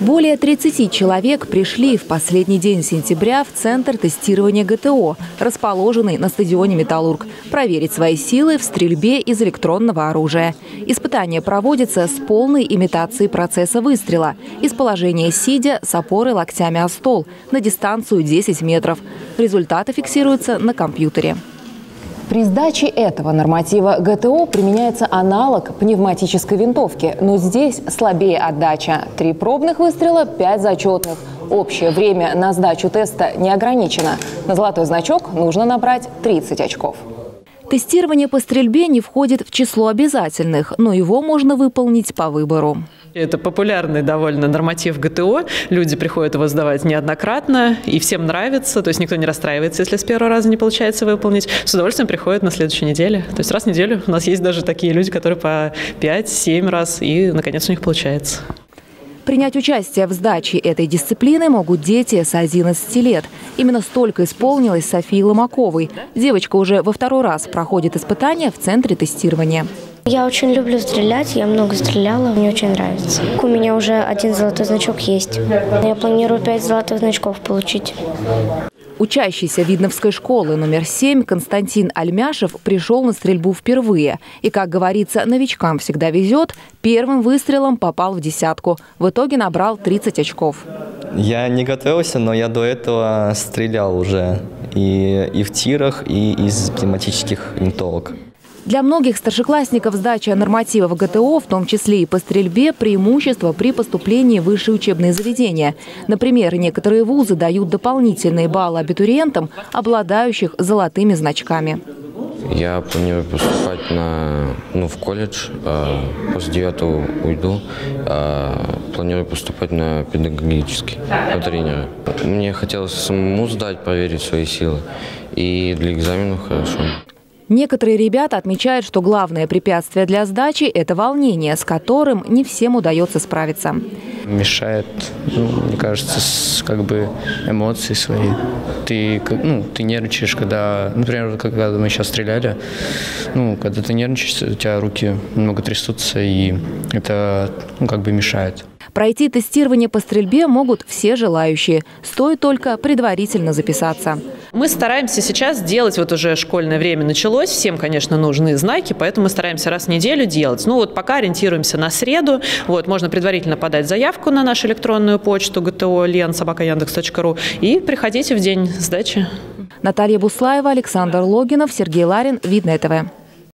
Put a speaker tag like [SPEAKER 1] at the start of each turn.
[SPEAKER 1] Более 30 человек пришли в последний день сентября в Центр тестирования ГТО, расположенный на стадионе «Металлург», проверить свои силы в стрельбе из электронного оружия. Испытание проводится с полной имитацией процесса выстрела, из положения сидя с опорой локтями о стол на дистанцию 10 метров. Результаты фиксируются на компьютере. При сдаче этого норматива ГТО применяется аналог пневматической винтовки, но здесь слабее отдача. Три пробных выстрела, пять зачетных. Общее время на сдачу теста не ограничено. На золотой значок нужно набрать 30 очков. Тестирование по стрельбе не входит в число обязательных, но его можно выполнить по выбору.
[SPEAKER 2] Это популярный довольно норматив ГТО. Люди приходят его сдавать неоднократно, и всем нравится. То есть никто не расстраивается, если с первого раза не получается выполнить. С удовольствием приходят на следующей неделе. То есть раз в неделю у нас есть даже такие люди, которые по 5-7 раз, и наконец у них получается.
[SPEAKER 1] Принять участие в сдаче этой дисциплины могут дети с 11 лет. Именно столько исполнилось Софии Ломаковой. Девочка уже во второй раз проходит испытания в центре тестирования.
[SPEAKER 3] Я очень люблю стрелять, я много стреляла, мне очень нравится. У меня уже один золотой значок есть. Я планирую пять золотых значков получить.
[SPEAKER 1] Учащийся Видновской школы номер 7 Константин Альмяшев пришел на стрельбу впервые. И, как говорится, новичкам всегда везет. Первым выстрелом попал в десятку. В итоге набрал 30 очков.
[SPEAKER 4] Я не готовился, но я до этого стрелял уже и, и в тирах, и из пневматических винтовок.
[SPEAKER 1] Для многих старшеклассников сдача нормативов ГТО, в том числе и по стрельбе, преимущество при поступлении в высшие учебные заведения. Например, некоторые вузы дают дополнительные баллы абитуриентам, обладающих золотыми значками.
[SPEAKER 5] Я планирую поступать на, ну, в колледж, э, после девятого уйду, э, планирую поступать на педагогический, на тренера. Мне хотелось самому сдать, проверить свои силы, и для экзаменов хорошо.
[SPEAKER 1] Некоторые ребята отмечают, что главное препятствие для сдачи – это волнение, с которым не всем удается справиться.
[SPEAKER 6] Мешает, ну, мне кажется, с, как бы эмоции свои. Ты, ну, ты нервничаешь, когда, например, когда мы сейчас стреляли, ну, когда ты нервничаешь, у тебя руки немного трясутся, и это ну, как бы мешает.
[SPEAKER 1] Пройти тестирование по стрельбе могут все желающие. Стоит только предварительно записаться.
[SPEAKER 2] Мы стараемся сейчас делать, вот уже школьное время началось, всем, конечно, нужны знаки, поэтому мы стараемся раз в неделю делать. Ну вот пока ориентируемся на среду, вот можно предварительно подать заявку на нашу электронную почту gto len и приходите в день сдачи.
[SPEAKER 1] Наталья Буслаева, Александр Логинов, Сергей Ларин, Видное ТВ.